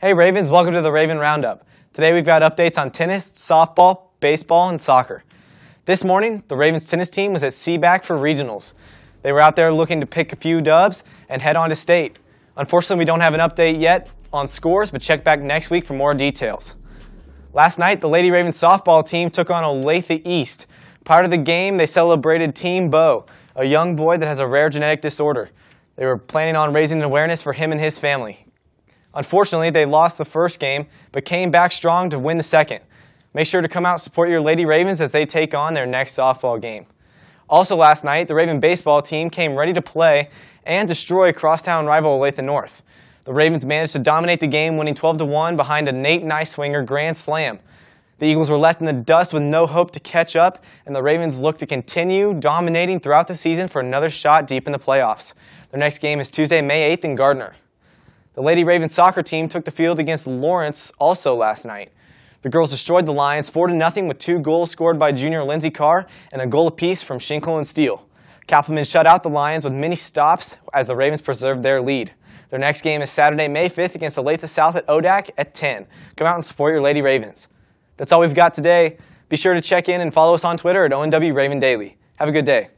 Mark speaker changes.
Speaker 1: Hey Ravens, welcome to the Raven Roundup. Today we've got updates on tennis, softball, baseball, and soccer. This morning, the Ravens tennis team was at SeaBack for regionals. They were out there looking to pick a few dubs and head on to state. Unfortunately, we don't have an update yet on scores, but check back next week for more details. Last night, the Lady Ravens softball team took on Olathe East. Prior to the game, they celebrated Team Bo, a young boy that has a rare genetic disorder. They were planning on raising awareness for him and his family. Unfortunately, they lost the first game, but came back strong to win the second. Make sure to come out and support your Lady Ravens as they take on their next softball game. Also last night, the Raven baseball team came ready to play and destroy crosstown rival Olathe North. The Ravens managed to dominate the game, winning 12-1 behind a Nate Niswinger grand slam. The Eagles were left in the dust with no hope to catch up, and the Ravens look to continue dominating throughout the season for another shot deep in the playoffs. Their next game is Tuesday, May 8th in Gardner. The Lady Ravens soccer team took the field against Lawrence also last night. The girls destroyed the Lions 4 0 with two goals scored by junior Lindsey Carr and a goal apiece from Shinkle and Steele. Kappelman shut out the Lions with many stops as the Ravens preserved their lead. Their next game is Saturday, May 5th against the Olathe South at ODAC at 10. Come out and support your Lady Ravens. That's all we've got today. Be sure to check in and follow us on Twitter at ONW Raven Daily. Have a good day.